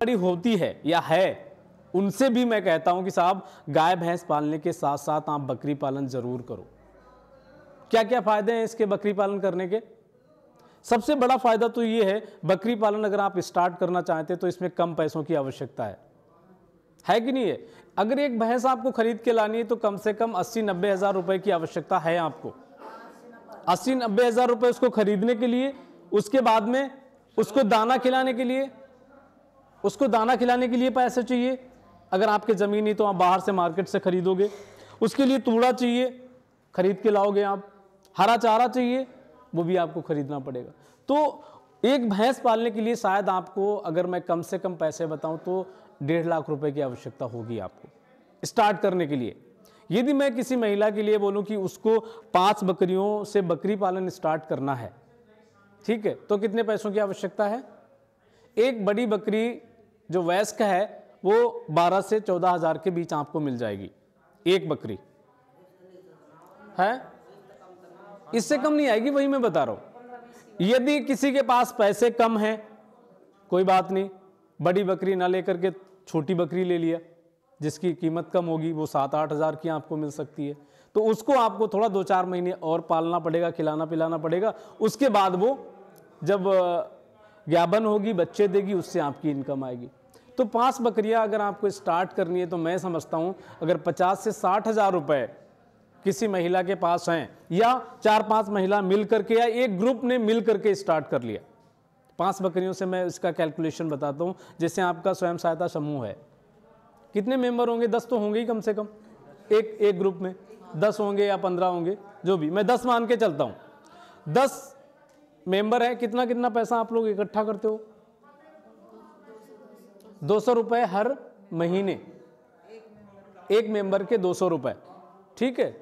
होती है या है, उनसे भी मैं कहता हूँ कि साहब, गाय, भैंस पालने के साथ साथ आप बकरी पालन ज़रूर करो। क्या क्या फ़ायदे हैं इसके बकरी पालन करने के? सबसे बड़ा फ़ायदा तो ये है, बकरी पालन अगर आप स्टार्ट करना चाहते हैं तो इसमें कम पैसों की आवश्यकता है। है कि नहीं है? अगर एक भैंस आपको खरीद के लानी है तो कम से कम अस्सी नब्बे हज़ार रुपए की आवश्यकता है आपको। अस्सी नब्बे हज़ार रुपए उसको खरीदने के लिए, उसके बाद में उसको दाना खिलाने के लिए उसको दाना खिलाने के लिए पैसे चाहिए। अगर आपके ज़मीन नहीं तो आप बाहर से मार्केट से खरीदोगे। उसके लिए तूड़ा चाहिए, खरीद के लाओगे आप। हरा चारा चाहिए, वो भी आपको खरीदना पड़ेगा। तो एक भैंस पालने के लिए शायद आपको, अगर मैं कम से कम पैसे बताऊँ तो डेढ़ लाख रुपए की आवश्यकता होगी आपको। स्टार्ट करने के लिए। यदि मैं किसी महिला के लिए बोलूँ कि उसको पाँच बकरियों से बकरी पालन स्टार्ट करना है, ठीक है तो कितने पैसों की आवश्यकता है? एक बड़ी बकरी जो वयस्क है, वो 12 से चौदह हज़ार के बीच आपको मिल जाएगी। एक बकरी। है? इससे कम नहीं आएगी, वही मैं बता रहा हूँ। यदि किसी के पास पैसे कम हैं, कोई बात नहीं। बड़ी बकरी ना लेकर के छोटी बकरी ले लिया। जिसकी कीमत कम होगी, वो सात आठ हज़ार की आपको मिल सकती है। तो उसको आपको थोड़ा दो चार महीने और पालना पड़ेगा, खिलाना पिलाना पड़ेगा। उसके बाद वो जब ज्ञापन होगी, बच्चे देगी, उससे आपकी इनकम आएगी। तो पाँच बकरियाँ अगर आपको स्टार्ट करनी है तो मैं समझता हूँ, अगर पचास से साठ हज़ार रुपए किसी महिला के पास हैं, या चार पाँच महिला मिल करके या एक ग्रुप ने मिल करके स्टार्ट कर लिया। पाँच बकरियों से मैं इसका कैलकुलेशन बताता हूँ, जैसे आपका स्वयं सहायता समूह है। कितने मेंबर होंगे? दस तो होंगे ही कम से कम। एक एक ग्रुप में दस होंगे या पंद्रह होंगे, जो भी। मैं दस मान के चलता हूँ। दस मेंबर है कितना कितना पैसा आप लोग इकट्ठा करते हो? दो सौ रुपये हर महीने। एक मेंबर के दो सौ रुपये ठीक है?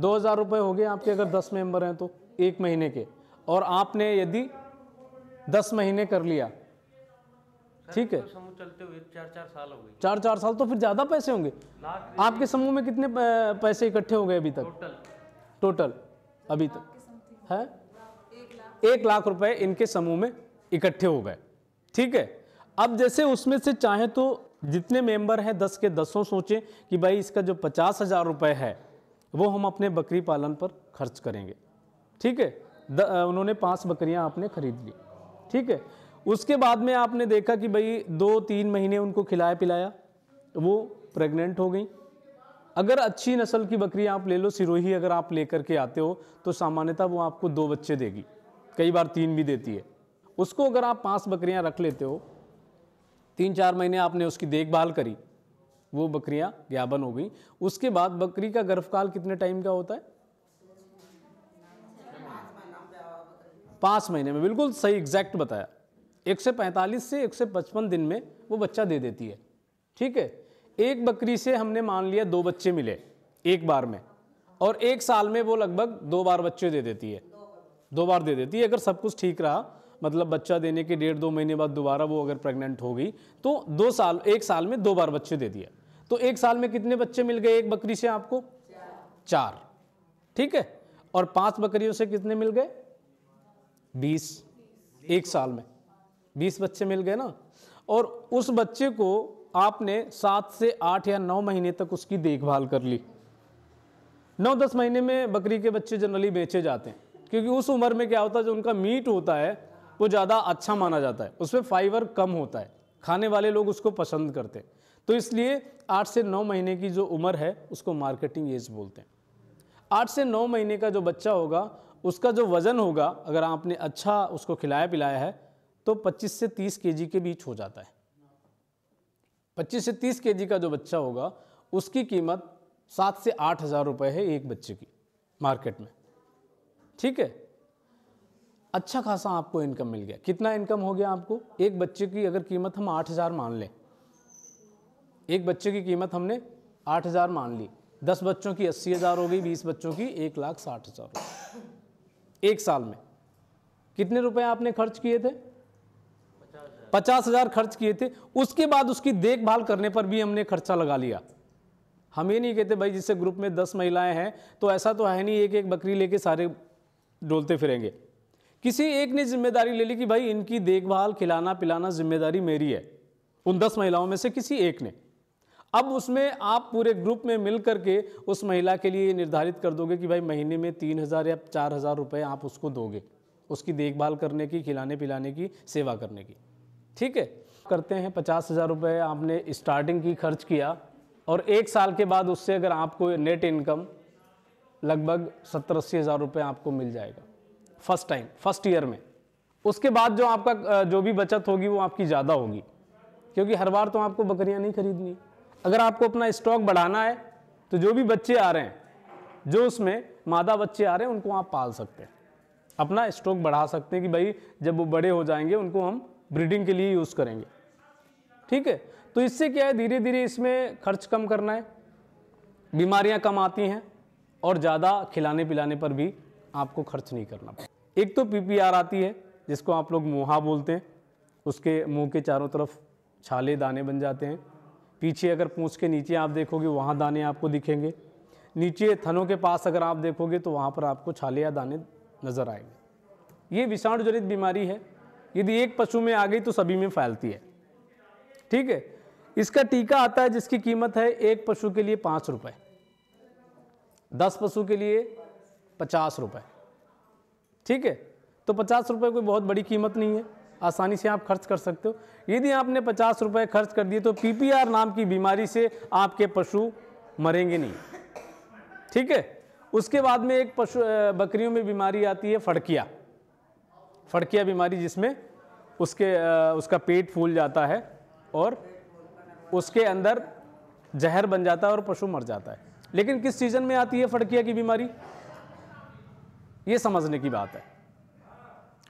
दो हज़ार रुपये हो गए आपके अगर दस मेंबर हैं तो एक महीने के। और आपने यदि दस महीने कर लिया ठीक है? समूह चलते हुए चार चार साल हो गए चार चार साल तो फिर ज़्यादा पैसे होंगे। आपके समूह में कितने पैसे इकट्ठे हो गए अभी तक? टोटल टोटल अभी तक। है? एक लाख रुपए इनके समूह में इकट्ठे हो गए। ठीक है? अब जैसे उसमें से चाहे तो जितने मेंबर हैं, दस के दसों सोचें कि भाई इसका जो पचास हज़ार रुपये है, वो हम अपने बकरी पालन पर खर्च करेंगे। ठीक है? उन्होंने पाँच बकरियाँ आपने खरीद ली। ठीक है? उसके बाद में आपने देखा कि भाई दो तीन महीने उनको खिलाया पिलाया, वो प्रेग्नेंट हो गई। अगर अच्छी नस्ल की बकरी आप ले लो, सिरोही अगर आप लेकर के आते हो तो सामान्यतः वो आपको दो बच्चे देगी। कई बार तीन भी देती है। उसको अगर आप पाँच बकरियाँ रख लेते हो तीन चार महीने आपने उसकी देखभाल करी, वो बकरियाँ ज्ञापन हो गई। उसके बाद बकरी का गर्भकाल कितने टाइम का होता है? पाँच महीने में, बिल्कुल सही एग्जैक्ट बताया। 145 से 155 दिन में वो बच्चा दे देती है, ठीक है? एक बकरी से हमने मान लिया दो बच्चे मिले, एक बार में। और एक साल में वो लगभग दो बार बच्चे दे देती है, दो बार दे देती है। अगर सब कुछ ठीक रहा मतलब बच्चा देने के डेढ़ दो महीने बाद दोबारा वो अगर प्रेग्नेंट हो गई तो दो साल, एक साल में दो बार बच्चे दे दिया। तो एक साल में कितने बच्चे मिल गए एक बकरी से आपको? चार। ठीक है? और पाँच बकरियों से कितने मिल गए? बीस। एक साल में। बीस बच्चे मिल गए ना? और उस बच्चे को आपने सात से आठ या नौ महीने तक उसकी देखभाल कर ली। नौ दस महीने में बकरी के बच्चे जनरली बेचे जाते हैं। क्योंकि उस उम्र में क्या होता है, जो उनका मीट होता है वो ज़्यादा अच्छा माना जाता है। उसमें फाइबर कम होता है। खाने वाले लोग उसको पसंद करते हैं। तो इसलिए आठ से नौ महीने की जो उम्र है, उसको मार्केटिंग एज बोलते हैं। आठ से नौ महीने का जो बच्चा होगा, उसका जो वज़न होगा, अगर आपने अच्छा उसको खिलाया पिलाया है तो 25 से 30 केजी के बीच हो जाता है। 25 से 30 केजी का जो बच्चा होगा, उसकी कीमत सात से आठ हज़ार रुपये है एक बच्चे की मार्केट में। ठीक है? अच्छा खासा आपको इनकम मिल गया। कितना इनकम हो गया आपको? एक बच्चे की अगर कीमत हम आठ हज़ार मान लें। एक बच्चे की कीमत हमने आठ हज़ार मान ली। दस बच्चों की अस्सी हज़ार हो गई, बीस बच्चों की एक लाख साठ हज़ार हो गई। एक साल में। कितने रुपए आपने खर्च किए थे? पचास हज़ार खर्च किए थे। उसके बाद उसकी देखभाल करने पर भी हमने खर्चा लगा लिया। हम ये नहीं कहते, भाई, जिससे ग्रुप में दस महिलाएँ हैं तो ऐसा तो है नहीं एक एक बकरी लेके सारे डोलते फिरेंगे। किसी एक ने ज़िम्मेदारी ले ली कि भाई इनकी देखभाल, खिलाना पिलाना ज़िम्मेदारी मेरी है। उन दस महिलाओं में से किसी एक ने। अब उसमें आप पूरे ग्रुप में मिल करके उस महिला के लिए निर्धारित कर दोगे कि भाई महीने में तीन हज़ार या चार हज़ार रुपये आप उसको दोगे, उसकी देखभाल करने की, खिलाने पिलाने की, सेवा करने की। ठीक है? करते हैं पचास हज़ार रुपये आपने स्टार्टिंग की खर्च किया और एक साल के बाद उससे अगर आपको नेट इनकम लगभग सत्तर अस्सी हज़ार रुपये आपको मिल जाएगा। फ़र्स्ट टाइम, फ़र्स्ट ईयर में। उसके बाद जो आपका जो भी बचत होगी वो आपकी ज़्यादा होगी। क्योंकि हर बार तो आपको बकरियाँ नहीं खरीदनी। अगर आपको अपना स्टॉक बढ़ाना है तो जो भी बच्चे आ रहे हैं, जो उसमें मादा बच्चे आ रहे हैं, उनको आप पाल सकते हैं। अपना स्टॉक बढ़ा सकते हैं कि भाई, जब वो बड़े हो जाएँगे, उनको हम ब्रीडिंग के लिए यूज़ करेंगे। ठीक है? तो इससे क्या है धीरे धीरे इसमें खर्च कम करना है, बीमारियाँ कम आती हैं, और ज़्यादा खिलाने पिलाने पर भी आपको खर्च नहीं करना एक तो पीपीआर आती है, जिसको आप लोग मुहा बोलते हैं। उसके मुँह के चारों तरफ़ छाले दाने बन जाते हैं। पीछे अगर पूछ के नीचे आप देखोगे, वहाँ दाने आपको दिखेंगे। नीचे थनों के पास अगर आप देखोगे तो वहाँ पर आपको छाले या दाने नज़र आएँगे। ये विषाणु जनित बीमारी है। यदि एक पशु में आ गई तो सभी में फैलती है। ठीक है? इसका टीका आता है, जिसकी कीमत है एक पशु के लिए पाँच रुपये दस पशु के लिए पचास रुपये ठीक है? तो पचास रुपये कोई बहुत बड़ी कीमत नहीं है। आसानी से आप खर्च कर सकते हो। यदि आपने पचास रुपये खर्च कर दिए तो पीपीआर नाम की बीमारी से आपके पशु मरेंगे नहीं। ठीक है? उसके बाद में एक पशु बकरियों में बीमारी आती है फड़किया। फड़किया बीमारी जिसमें उसके उसका पेट फूल जाता है और उसके अंदर जहर बन जाता है और पशु मर जाता है। लेकिन किस सीज़न में आती है फड़किया की बीमारी? ये समझने की बात है।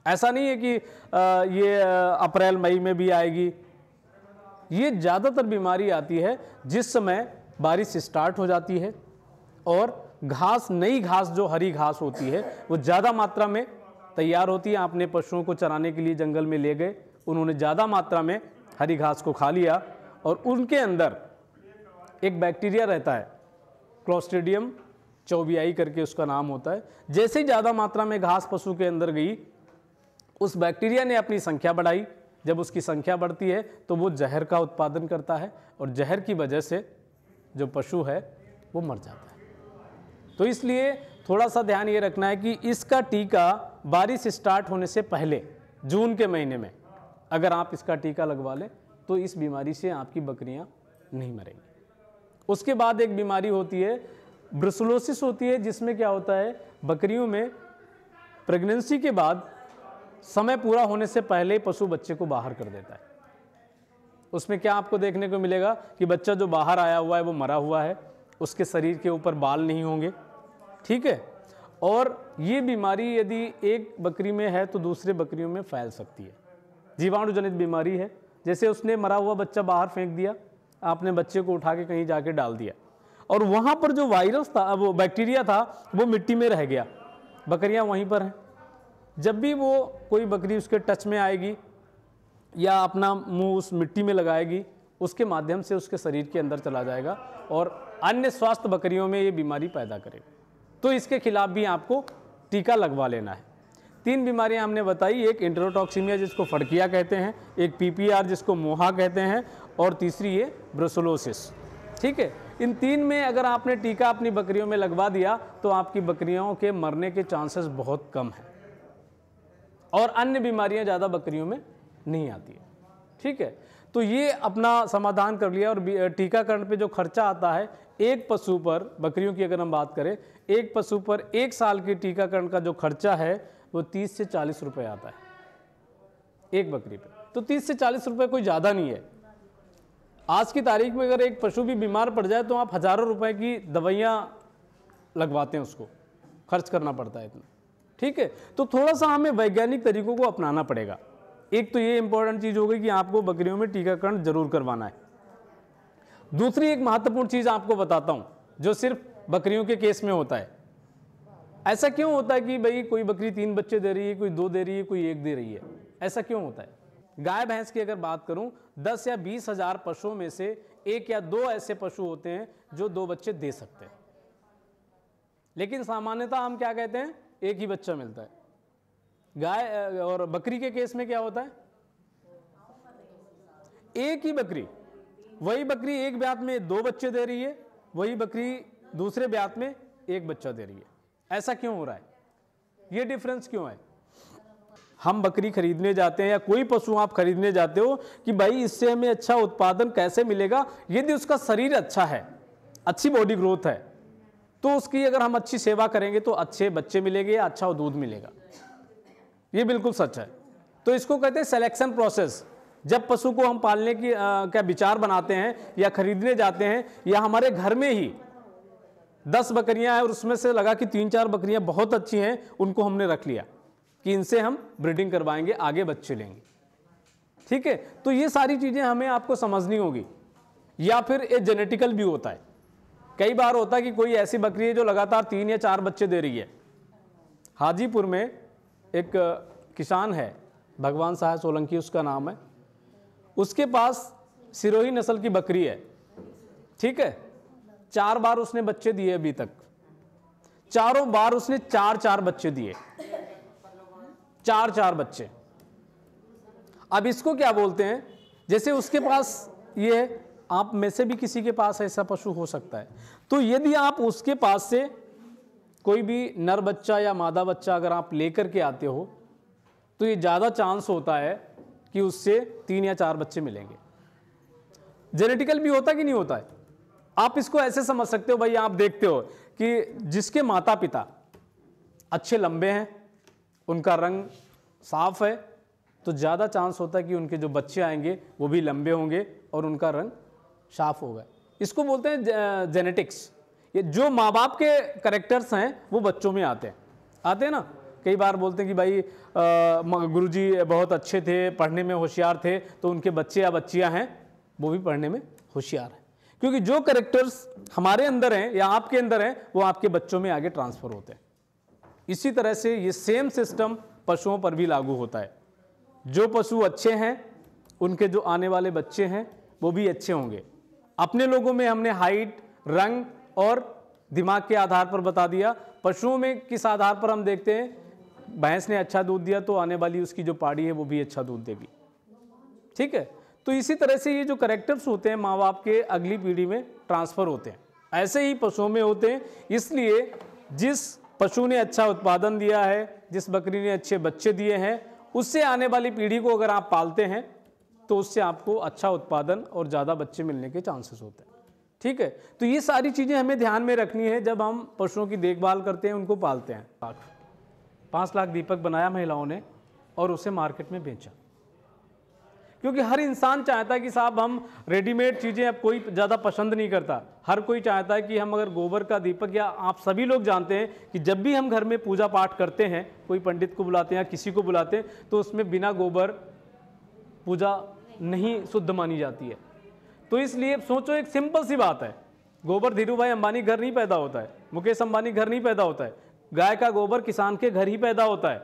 ऐसा नहीं है कि ये अप्रैल, मई में भी आएगी। ये ज़्यादातर बीमारी आती है जिस समय बारिश स्टार्ट हो जाती है और घास, नई घास जो हरी घास होती है, वो ज़्यादा मात्रा में तैयार होती है। आपने पशुओं को चराने के लिए जंगल में ले गए, उन्होंने ज़्यादा मात्रा में हरी घास को खा लिया और उनके अंदर एक बैक्टीरिया रहता है क्लोस्ट्रीडियम चौबियाई करके उसका नाम होता है। जैसे ही ज़्यादा मात्रा में घास पशु के अंदर गई, उस बैक्टीरिया ने अपनी संख्या बढ़ाई। जब उसकी संख्या बढ़ती है तो वो जहर का उत्पादन करता है और जहर की वजह से जो पशु है, वो मर जाता है। तो इसलिए थोड़ा सा ध्यान ये रखना है कि इसका टीका बारिश स्टार्ट होने से पहले, जून के महीने में, अगर आप इसका टीका लगवा लें तो इस बीमारी से आपकी बकरियाँ नहीं मरेंगी। उसके बाद एक बीमारी होती है ब्रुसलोसिस होती है, जिसमें क्या होता है, बकरियों में प्रेगनेंसी के बाद समय पूरा होने से पहले पशु बच्चे को बाहर कर देता है। उसमें क्या आपको देखने को मिलेगा कि बच्चा जो बाहर आया हुआ है, वो मरा हुआ है, उसके शरीर के ऊपर बाल नहीं होंगे, ठीक है? और ये बीमारी यदि एक बकरी में है तो दूसरे बकरियों में फैल सकती है। जीवाणु जनित बीमारी है, जैसे उसने मरा हुआ बच्चा बाहर फेंक दिया, आपने बच्चे को उठा के कहीं जाके डाल दिया और वहाँ पर जो वायरस था, वो बैक्टीरिया था, वो मिट्टी में रह गया। बकरियाँ वहीं पर हैं। जब भी वो कोई बकरी उसके टच में आएगी या अपना मुँह उस मिट्टी में लगाएगी, उसके माध्यम से उसके शरीर के अंदर चला जाएगा और अन्य स्वास्थ्य बकरियों में ये बीमारी पैदा करेगी। तो इसके खिलाफ भी आपको टीका लगवा लेना है। तीन बीमारियाँ हमने बताई, एक इंट्रोटॉक्सीमिया जिसको फड़किया कहते हैं, एक पीपीआर जिसको मोहा कहते हैं, और तीसरी ये ब्रोसोलोसिस ठीक है? इन तीन में अगर आपने टीका अपनी बकरियों में लगवा दिया तो आपकी बकरियों के मरने के चांसेस बहुत कम हैं। और अन्य बीमारियाँ ज़्यादा बकरियों में नहीं आती है। ठीक है? तो ये अपना समाधान कर लिया और टीकाकरण पे जो खर्चा आता है, एक पशु पर, बकरियों की अगर हम बात करें, एक पशु पर एक साल के टीकाकरण का जो खर्चा है, वो तीस से चालीस रुपए आता है। एक बकरी पे। तो तीस से चालीस रुपए कोई ज़्यादा नहीं है। आज की तारीख में अगर एक पशु भी बीमार पड़ जाए तो आप हज़ारों रुपए की दवाइयाँ लगवाते हैं उसको। खर्च करना पड़ता है इतना। ठीक है? तो थोड़ा सा हमें वैज्ञानिक तरीकों को अपनाना पड़ेगा। एक तो ये इंपॉर्टेंट चीज़ हो गई कि आपको बकरियों में टीकाकरण ज़रूर करवाना है। दूसरी एक महत्वपूर्ण चीज़ आपको बताता हूँ, जो सिर्फ़ बकरियों के केस में होता है। ऐसा क्यों होता है कि भाई कोई बकरी तीन बच्चे दे रही है, कोई दो दे रही है, कोई एक दे रही है? ऐसा क्यों होता है? गाय भैंस की अगर बात करूँ, दस या बीस हज़ार पशुओं में से एक या दो ऐसे पशु होते हैं जो दो बच्चे दे सकते हैं। लेकिन सामान्यतः हम क्या कहते हैं? एक ही बच्चा मिलता है। गाय और बकरी के केस में क्या होता है? एक ही बकरी। वही बकरी एक ब्यात में दो बच्चे दे रही है, वही बकरी दूसरे ब्यात में एक बच्चा दे रही है। ऐसा क्यों हो रहा है? ये डिफरेंस क्यों है? हम बकरी खरीदने जाते हैं या कोई पशु आप खरीदने जाते हो कि भाई इससे हमें अच्छा उत्पादन कैसे मिलेगा? यदि उसका शरीर अच्छा है अच्छी बॉडी ग्रोथ है तो उसकी अगर हम अच्छी सेवा करेंगे तो अच्छे बच्चे मिलेंगे या अच्छा दूध मिलेगा। ये बिल्कुल सच है। तो इसको कहते हैं सिलेक्शन प्रोसेस जब पशु को हम पालने की आ, क्या विचार बनाते हैं या खरीदने जाते हैं या हमारे घर में ही दस बकरियाँ हैं और उसमें से लगा कि तीन चार बकरियाँ बहुत अच्छी हैं उनको हमने रख लिया। कि इनसे हम ब्रीडिंग करवाएँगे, आगे बच्चे लेंगे। ठीक है? तो ये सारी चीज़ें हमें आपको समझनी होगी। या फिर ये जेनेटिकल भी होता है। कई बार होता है कि कोई ऐसी बकरी है जो लगातार तीन या चार बच्चे दे रही है। हाजीपुर में एक किसान है, भगवान साहब सोलंकी उसका नाम है। उसके पास सिरोही नस्ल की बकरी है। ठीक है? चार बार उसने बच्चे दिए अभी तक। चारों बार उसने चार चार बच्चे दिए। चार चार बच्चे। अब इसको क्या बोलते हैं? जैसे उसके पास ये आप में से भी किसी के पास ऐसा पशु हो सकता है। तो यदि आप उसके पास से कोई भी नर बच्चा या मादा बच्चा अगर आप लेकर के आते हो तो ये ज़्यादा चांस होता है कि उससे तीन या चार बच्चे मिलेंगे। जेनेटिकल भी होता कि नहीं होता है? आप इसको ऐसे समझ सकते हो, भाई आप देखते हो कि जिसके माता पिता अच्छे लंबे हैं उनका रंग साफ़ है तो ज़्यादा चांस होता है कि उनके जो बच्चे आएँगे, वो भी लंबे होंगे और उनका रंग साफ़ होगा। इसको बोलते हैं जेनेटिक्स ये जो माँ बाप के करेक्टर्स हैं, वो बच्चों में आते हैं। आते हैं ना? कई बार बोलते हैं कि भाई गुरु जी बहुत अच्छे थे, पढ़ने में होशियार थे तो उनके बच्चे या बच्चियाँ हैं, वो भी पढ़ने में होशियार हैं। क्योंकि जो करेक्टर्स हमारे अंदर हैं या आपके अंदर हैं, वो आपके बच्चों में आगे ट्रांसफ़र होते हैं। इसी तरह से ये सेम सिस्टम पशुओं पर भी लागू होता है। जो पशु अच्छे हैं, उनके जो आने वाले बच्चे हैं, वो भी अच्छे होंगे। अपने लोगों में हमने हाइट रंग और दिमाग के आधार पर बता दिया। पशुओं में किस आधार पर हम देखते हैं? भैंस ने अच्छा दूध दिया तो आने वाली उसकी जो पाड़ी है, वो भी अच्छा दूध देगी। ठीक है? तो इसी तरह से ये जो करेक्टर्स होते हैं माँ बाप के अगली पीढ़ी में ट्रांसफ़र होते हैं। ऐसे ही पशुओं में होते हैं। इसलिए जिस पशु ने अच्छा उत्पादन दिया है, जिस बकरी ने अच्छे बच्चे दिए हैं, उससे आने वाली पीढ़ी को अगर आप पालते हैं तो उससे आपको अच्छा उत्पादन और ज़्यादा बच्चे मिलने के चांसेस होते हैं। ठीक है? तो ये सारी चीज़ें हमें ध्यान में रखनी है, जब हम पशुओं की देखभाल करते हैं, उनको पालते हैं। लाख पाँच लाख दीपक बनाया महिलाओं ने और उसे मार्केट में बेचा। क्योंकि हर इंसान चाहता है कि साहब हम रेडीमेड चीज़ें अब कोई ज़्यादा पसंद नहीं करता। हर कोई चाहता है कि हम अगर गोबर का दीपक या आप सभी लोग जानते हैं कि जब भी हम घर में पूजा पाठ करते हैं, कोई पंडित को बुलाते हैं या किसी को बुलाते हैं तो उसमें बिना गोबर पूजा नहीं शुद्ध मानी जाती है। तो इसलिए सोचो, एक सिंपल सी बात है। गोबर धीरू भाई अंबानी घर नहीं पैदा होता है, मुकेश अंबानी घर नहीं पैदा होता है, गाय का गोबर किसान के घर ही पैदा होता है।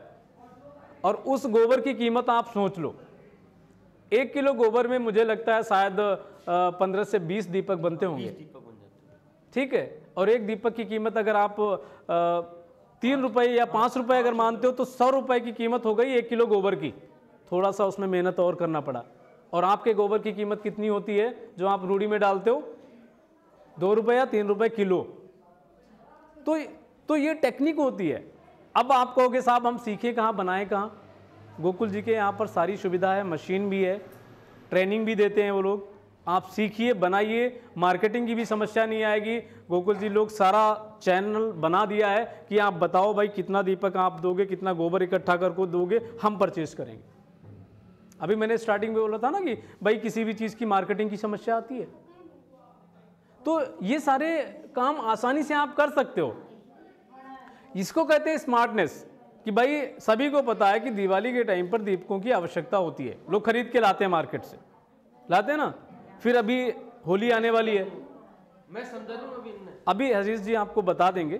और उस गोबर की कीमत आप सोच लो। एक किलो गोबर में मुझे लगता है शायद पंद्रह से बीस दीपक बनते होंगे। ठीक है? और एक दीपक की कीमत अगर आप तीन रुपए या पाँच रुपए अगर मानते हो तो सौ रुपए की कीमत हो गई एक किलो गोबर की। थोड़ा सा उसमें मेहनत और करना पड़ा। और आपके गोबर की कीमत कितनी होती है जो आप रूढ़ी में डालते हो? दो रुपये या तीन रुपये किलो। तो तो ये टेक्निक होती है। अब आप कहोगे साहब हम सीखे कहाँ बनाए कहाँ? गोकुल जी के यहाँ पर सारी सुविधा है, मशीन भी है, ट्रेनिंग भी देते हैं वो लोग। आप सीखिए, बनाइए, मार्केटिंग की भी समस्या नहीं आएगी। गोकुल जी लोग सारा चैनल बना दिया है कि आप बताओ भाई कितना दीपक आप दोगे, कितना गोबर इकट्ठा करके दोगे, हम परचेज करेंगे। अभी मैंने स्टार्टिंग में बोला था ना कि भाई किसी भी चीज़ की मार्केटिंग की समस्या आती है। तो ये सारे काम आसानी से आप कर सकते हो। इसको कहते हैं स्मार्टनेस कि भाई सभी को पता है कि दिवाली के टाइम पर दीपकों की आवश्यकता होती है। लोग खरीद के लाते हैं मार्केट से। लाते हैं ना? फिर अभी होली आने वाली है। मैं समझा दूँ अभी अभी हजीज जी आपको बता देंगे।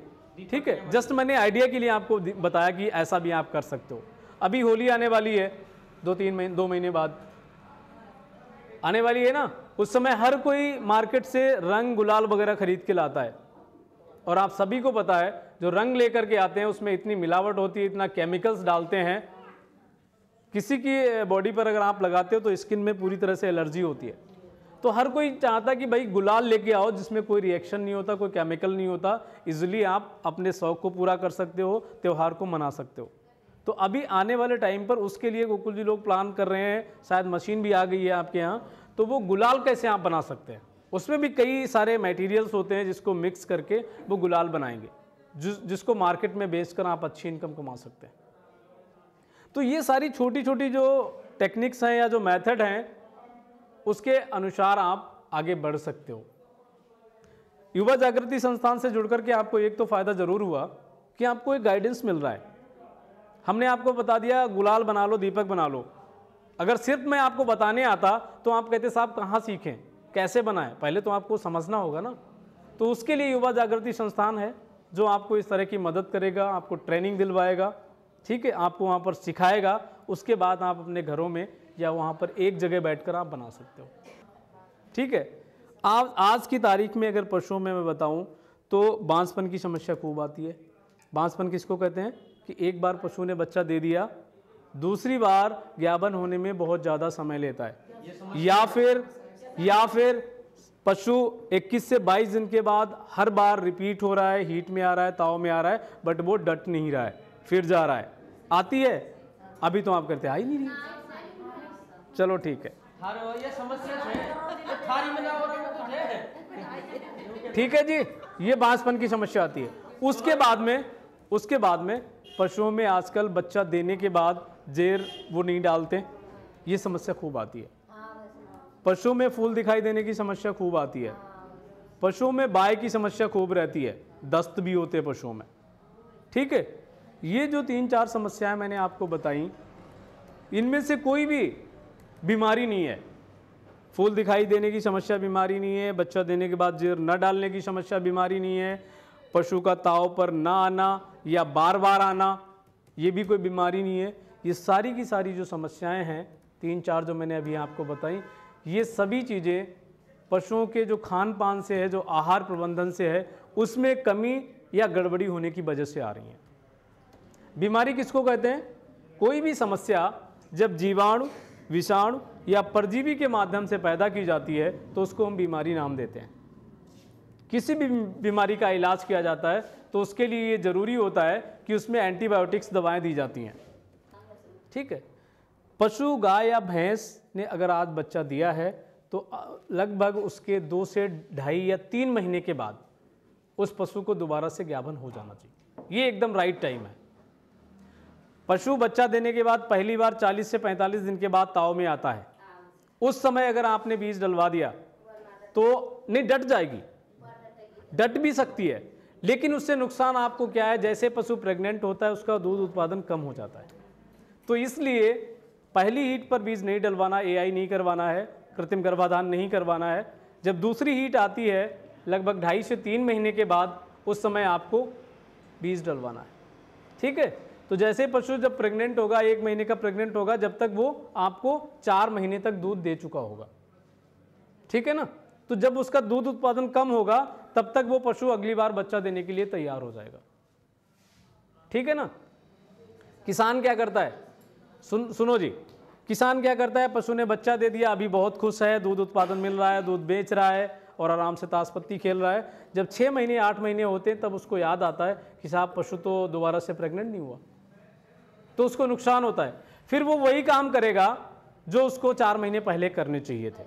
ठीक है? जस्ट मैंने आइडिया के लिए आपको बताया कि ऐसा भी आप कर सकते हो। अभी होली आने वाली है दो तीन महीने दो महीने बाद। आने वाली है ना? उस समय हर कोई मार्केट से रंग गुलाल वगैरह खरीद के लाता है। और आप सभी को पता है, जो रंग लेकर के आते हैं, उसमें इतनी मिलावट होती है, इतना केमिकल्स डालते हैं। किसी की बॉडी पर अगर आप लगाते हो तो स्किन में पूरी तरह से एलर्जी होती है। तो हर कोई चाहता कि भाई गुलाल लेके आओ, जिसमें कोई रिएक्शन नहीं होता, कोई केमिकल नहीं होता इजीली आप अपने शौक को पूरा कर सकते हो, त्यौहार को मना सकते हो। तो अभी आने वाले टाइम पर उसके लिए गोकुल जी लोग प्लान कर रहे हैं, शायद मशीन भी आ गई है आपके यहाँ तो वो गुलाल कैसे आप बना सकते हैं? उसमें भी कई सारे मटेरियल्स होते हैं जिसको मिक्स करके वो गुलाल बनाएँगे, जिस, जिसको मार्केट में बेचकर आप अच्छी इनकम कमा सकते हैं। तो ये सारी छोटी छोटी जो टेक्निक्स हैं या जो मेथड हैं, उसके अनुसार आप आगे बढ़ सकते हो। युवा जागृति संस्थान से जुड़कर के आपको एक तो फ़ायदा ज़रूर हुआ कि आपको एक गाइडेंस मिल रहा है। हमने आपको बता दिया, गुलाल बना लो, दीपक बना लो। अगर सिर्फ़ मैं आपको बताने आता तो आप कहते, साहब, कहाँ सीखें? कैसे बनाएँ पहले तो आपको समझना होगा ना। तो उसके लिए युवा जागृति संस्थान है, जो आपको इस तरह की मदद करेगा, आपको ट्रेनिंग दिलवाएगा, ठीक है? आपको वहाँ पर सिखाएगा, उसके बाद आप अपने घरों में या वहाँ पर एक जगह बैठकर आप बना सकते हो। ठीक है? आज आज की तारीख में अगर पशुओं में मैं बताऊँ तो बांसपन की समस्या खूब आती है। बांसपन किसको कहते हैं? कि एक बार पशु ने बच्चा दे दिया, दूसरी बार ज्ञापन होने में बहुत ज़्यादा समय लेता है। या फिर या फिर पशु 21 से 22 दिन के बाद हर बार रिपीट हो रहा है हीट में आ रहा है ताव में आ रहा है बट वो डट नहीं रहा है फिर जा रहा है। आती है? अभी तो आप करते आई नहीं रही? चलो ठीक है। तो तो है। ठीक है जी ये बांसपन की समस्या आती है। उसके बाद में उसके बाद में पशुओं में आजकल बच्चा देने के बाद जेर वो नहीं डालते। ये समस्या खूब आती है। पशुओं में फूल दिखाई देने की समस्या खूब आती है। पशुओं में बाय की समस्या खूब रहती है। दस्त भी होते हैं पशुओं में। ठीक है? ये जो तीन चार समस्याएँ मैंने आपको बताई, इनमें से कोई भी बीमारी नहीं है। फूल दिखाई देने की समस्या बीमारी नहीं है, बच्चा देने के बाद जेर न डालने की समस्या बीमारी नहीं है, पशु का ताव पर ना आना या बार बार आना, ये भी कोई बीमारी नहीं है। ये सारी की सारी जो समस्याएँ हैं, तीन चार जो मैंने अभी आपको बताई ये सभी चीज़ें पशुओं के जो खान पान से है, जो आहार प्रबंधन से है, उसमें कमी या गड़बड़ी होने की वजह से आ रही हैं। बीमारी किसको कहते हैं? कोई भी समस्या जब जीवाणु, विषाणु या परजीवी के माध्यम से पैदा की जाती है तो उसको हम बीमारी नाम देते हैं। किसी भी बीमारी का इलाज किया जाता है तो उसके लिए ये ज़रूरी होता है कि उसमें एंटीबायोटिक्स दवाएँ दी जाती हैं। ठीक है? पशु, गाय या भैंस ने अगर आज बच्चा दिया है तो लगभग उसके दो से ढाई या तीन महीने के बाद उस पशु को दोबारा से ज्ञापन हो जाना चाहिए। ये एकदम राइट टाइम है। पशु बच्चा देने के बाद पहली बार 40 से 45 दिन के बाद ताव में आता है। उस समय अगर आपने बीज डलवा दिया तो नहीं, डट जाएगी। डट भी सकती है, लेकिन उससे नुकसान आपको क्या है, जैसे पशु प्रेग्नेंट होता है, उसका दूध उत्पादन कम हो जाता है। तो इसलिए पहली हीट पर बीज नहीं डलवाना एआई नहीं करवाना है, कृत्रिम गर्भाधान नहीं करवाना है। जब दूसरी हीट आती है, लगभग ढाई से तीन महीने के बाद उस समय आपको बीज डलवाना है। ठीक है? तो जैसे पशु जब प्रेग्नेंट होगा, एक महीने का प्रेग्नेंट होगा, जब तक वो आपको चार महीने तक दूध दे चुका होगा। ठीक है ना? तो जब उसका दूध उत्पादन कम होगा, तब तक वो पशु अगली बार बच्चा देने के लिए तैयार हो जाएगा। ठीक है ना? किसान क्या करता है? सुन, सुनो जी। किसान क्या करता है? पशु ने बच्चा दे दिया, अभी बहुत खुश है, दूध उत्पादन मिल रहा है, दूध बेच रहा है और आराम से ताशपत्ती खेल रहा है। जब छः महीने, आठ महीने होते हैं, तब उसको याद आता है कि साहब, पशु तो दोबारा से प्रेग्नेंट नहीं हुआ। तो उसको नुकसान होता है। फिर वो वही काम करेगा जो उसको चार महीने पहले करने चाहिए थे।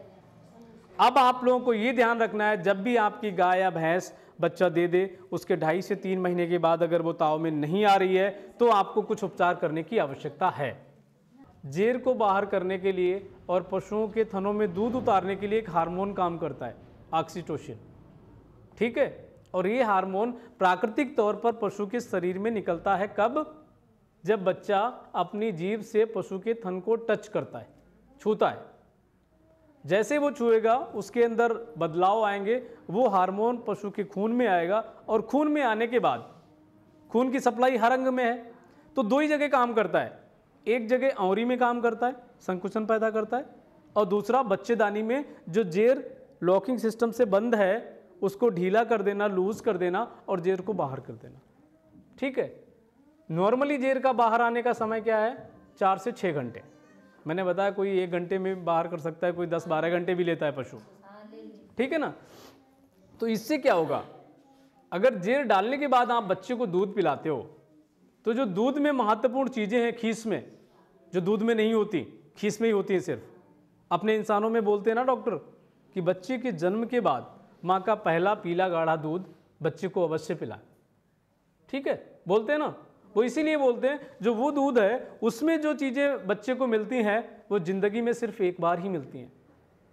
अब आप लोगों को ये ध्यान रखना है, जब भी आपकी गाय या भैंस बच्चा दे दे, उसके ढाई से तीन महीने के बाद अगर वो ताव में नहीं आ रही है तो आपको कुछ उपचार करने की आवश्यकता है। जेर को बाहर करने के लिए और पशुओं के थनों में दूध उतारने के लिए एक हार्मोन काम करता है ऑक्सीटोसिन ठीक है? और ये हार्मोन प्राकृतिक तौर पर पशु के शरीर में निकलता है कब? जब बच्चा अपनी जीभ से पशु के थन को टच करता है, छूता है। जैसे वो छुएगा, उसके अंदर बदलाव आएँगे, वो हार्मोन पशु के खून में आएगा और खून में आने के बाद, खून की सप्लाई हर अंग में है तो दो ही जगह काम करता है। एक जगह औरी में काम करता है, संकुचन पैदा करता है, और दूसरा बच्चेदानी में जो जेर लॉकिंग सिस्टम से बंद है, उसको ढीला कर देना, लूज कर देना और जेर को बाहर कर देना। ठीक है? नॉर्मली जेर का बाहर आने का समय क्या है? चार से छः घंटे। मैंने बताया कोई एक घंटे में बाहर कर सकता है, कोई दस बारह घंटे भी लेता है पशु। ठीक है ना? तो इससे क्या होगा? अगर जेर डालने के बाद आप बच्चे को दूध पिलाते हो तो जो दूध में महत्वपूर्ण चीज़ें हैं, खीस में जो दूध में नहीं होती, खीस में ही होती है सिर्फ़। अपने इंसानों में बोलते हैं ना डॉक्टर, कि बच्चे के जन्म के बाद माँ का पहला पीला गाढ़ा दूध बच्चे को अवश्य पिलाए। ठीक है? बोलते हैं ना? वो इसीलिए बोलते हैं, जो वो दूध है, उसमें जो चीज़ें बच्चे को मिलती हैं, वो ज़िंदगी में सिर्फ़ एक बार ही मिलती हैं।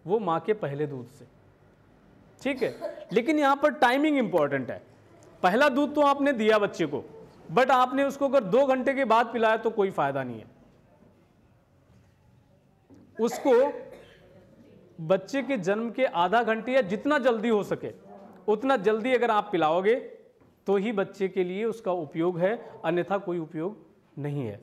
वो माँ के पहले दूध से। ठीक है? लेकिन यहाँ पर टाइमिंग इंपॉर्टेंट है। पहला दूध तो आपने दिया बच्चे को बट आपने उसको अगर दो घंटे के बाद पिलाया तो कोई फ़ायदा नहीं है। उसको बच्चे के जन्म के आधा घंटे या जितना जल्दी हो सके, उतना जल्दी अगर आप पिलाओगे तो ही बच्चे के लिए उसका उपयोग है, अन्यथा कोई उपयोग नहीं है।